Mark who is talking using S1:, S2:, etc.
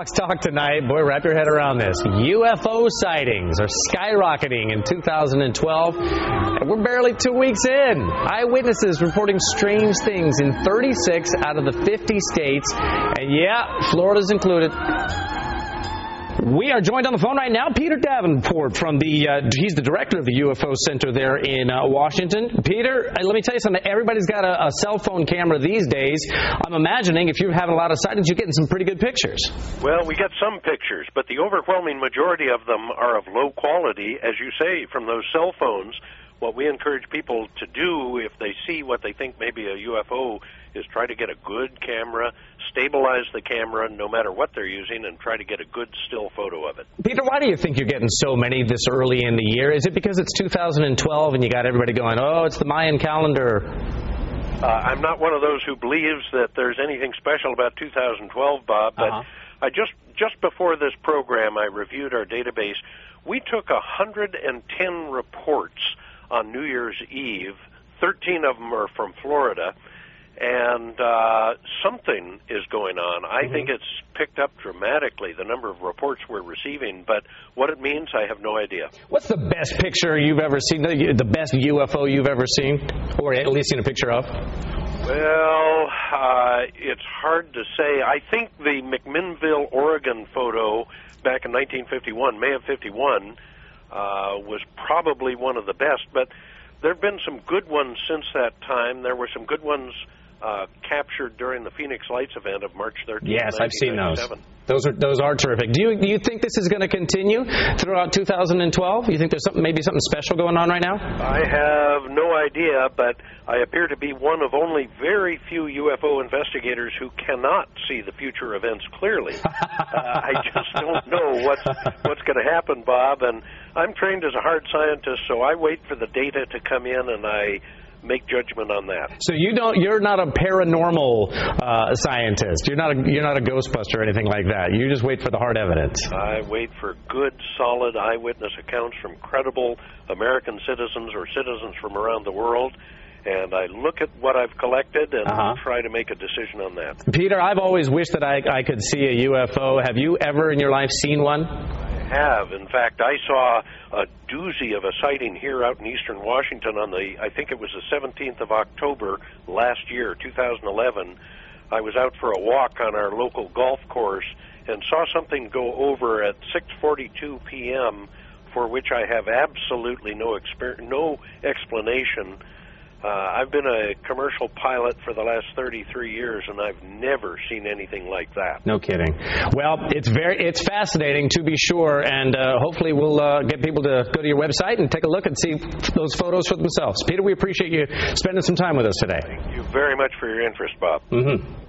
S1: Fox Talk tonight. Boy, wrap your head around this. UFO sightings are skyrocketing in 2012, and we're barely two weeks in. Eyewitnesses reporting strange things in 36 out of the 50 states, and yeah, Florida's included. We are joined on the phone right now, Peter Davenport from the, uh, he's the director of the UFO Center there in uh, Washington. Peter, uh, let me tell you something. Everybody's got a, a, cell phone camera these days. I'm imagining if you're having a lot of sightings, you're getting some pretty good pictures.
S2: Well, we get some pictures, but the overwhelming majority of them are of low quality, as you say, from those cell phones what we encourage people to do if see what they think may be a UFO is try to get a good camera, stabilize the camera no matter what they're using, and try to get a good still photo of it.
S1: Peter, why do you think you're getting so many this early in the year? Is it because it's 2012 and you got everybody going, oh, it's the Mayan calendar?
S2: Uh, I'm not one of those who believes that there's anything special about 2012, Bob, but uh-huh. I just just before this program, I reviewed our database. We took 110 reports on New Year's Eve. 13 of them are from Florida, and uh, something is going on. I mm-hmm. think it's picked up dramatically, the number of reports we're receiving, but what it means, I have no idea.
S1: What's the best picture you've ever seen, the best UFO you've ever seen, or at least seen a picture of?
S2: Well, uh, it's hard to say. I think the McMinnville, Oregon photo back in 1951, May of 51, uh, was probably one of the best. But there have been some good ones since that time. There were some good ones uh, captured during the Phoenix Lights event of March 13th.
S1: Yes, I've seen those. Those are those are terrific. Do you do you think this is going to continue throughout 2012? You think there's something maybe something special going on right now?
S2: I have no idea, but I appear to be one of only very few UFO investigators who cannot see the future events clearly. uh, I just don't know what's what's going to happen, Bob. And I'm trained as a hard scientist, so I wait for the data to come in and I make judgment on that.
S1: So you don't you're not a paranormal uh, scientist. You're not a you're not a ghostbuster or anything like that. You just wait for the hard evidence.
S2: I wait for good solid eyewitness accounts from credible American citizens or citizens from around the world and I look at what I've collected and uh-huh. try to make a decision on that.
S1: Peter, I've always wished that I, I could see a UFO. Have you ever in your life seen one?
S2: Have. In fact, I saw a doozy of a sighting here out in eastern Washington on the, I think it was the 17th of October last year, 2011. I was out for a walk on our local golf course and saw something go over at 6:42 p.m. for which I have absolutely no exper- no explanation uh, I've been a commercial pilot for the last 33 years, and I've never seen anything like that.
S1: No kidding. Well, it's very it's fascinating to be sure, and uh, hopefully we'll uh, get people to go to your website and take a look and see those photos for themselves. Peter, we appreciate you spending some time with us today.
S2: Thank you very much for your interest, Bob.
S1: Mm-hmm.